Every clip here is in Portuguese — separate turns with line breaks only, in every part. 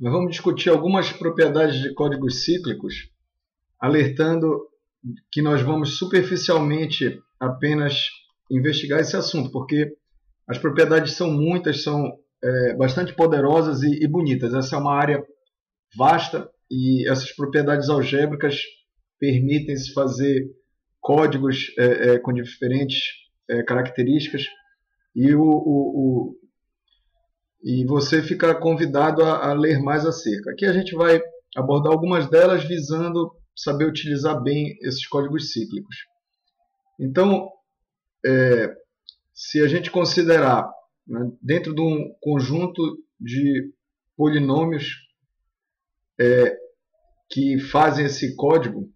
nós vamos discutir algumas propriedades de códigos cíclicos, alertando que nós vamos superficialmente apenas investigar esse assunto, porque as propriedades são muitas, são é, bastante poderosas e, e bonitas. Essa é uma área vasta e essas propriedades algébricas permitem-se fazer códigos é, é, com diferentes é, características e, o, o, o, e você fica convidado a, a, ler mais acerca. Aqui a gente vai abordar algumas delas visando saber utilizar bem esses códigos cíclicos. Então, é, se a gente considerar né, dentro de um conjunto de polinômios é, que fazem esse código,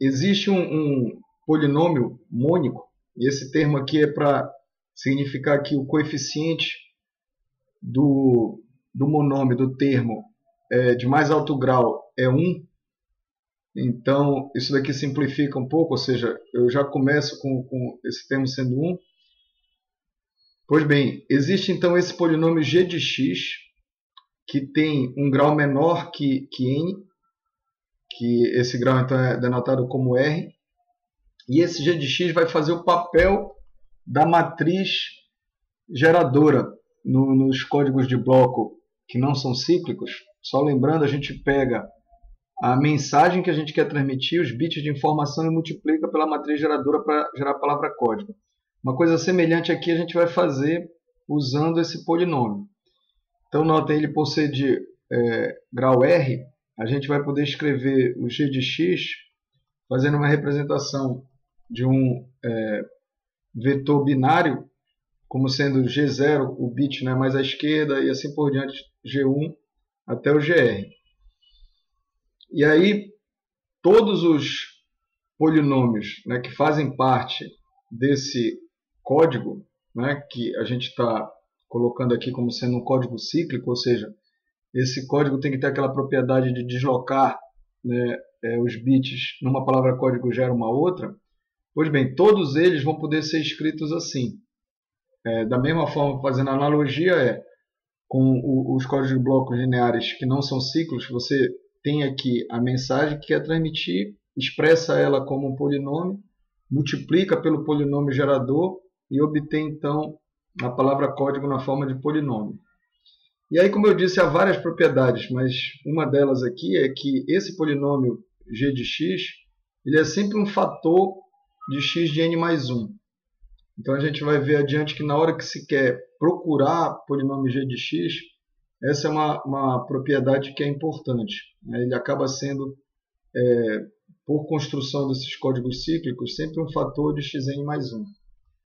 existe um, um polinômio mônico, e esse termo aqui é para significar que o coeficiente do, do monômio, do termo, é, de mais alto grau é 1. Então, isso daqui simplifica um pouco, ou seja, eu já começo com, com esse termo sendo 1. Pois bem, existe então esse polinômio g de x, que tem um grau menor que, que n, que esse grau então é denotado como r, e esse g de x vai fazer o papel da matriz geradora no, nos códigos de bloco que não são cíclicos. Só lembrando, a gente pega a mensagem que a gente quer transmitir, os bits de informação e multiplica pela matriz geradora para gerar a palavra código. Uma coisa semelhante aqui a gente vai fazer usando esse polinômio. Então, nota ele por ser de é, grau R, a gente vai poder escrever o g de x fazendo uma representação de um é, vetor binário, como sendo G0, o bit né, mais à esquerda, e assim por diante, G1 até o GR. E aí, todos os polinômios né, que fazem parte desse código, né, que a gente está colocando aqui como sendo um código cíclico, ou seja, esse código tem que ter aquela propriedade de deslocar né, é, os bits numa palavra código gera uma outra. Pois bem, todos eles vão poder ser escritos assim. É, da mesma forma, fazendo analogia, é com o, os códigos de blocos lineares que não são ciclos, você tem aqui a mensagem que quer transmitir, expressa ela como um polinômio, multiplica pelo polinômio gerador e obtém então a palavra código na forma de polinômio. E aí, como eu disse, há várias propriedades, mas uma delas aqui é que esse polinômio g de x ele é sempre um fator de x de n mais 1. Então a gente vai ver adiante que na hora que se quer procurar polinômio g de x, essa é uma, uma propriedade que é importante. Né? Ele acaba sendo, é, por construção desses códigos cíclicos, sempre um fator de xn mais 1.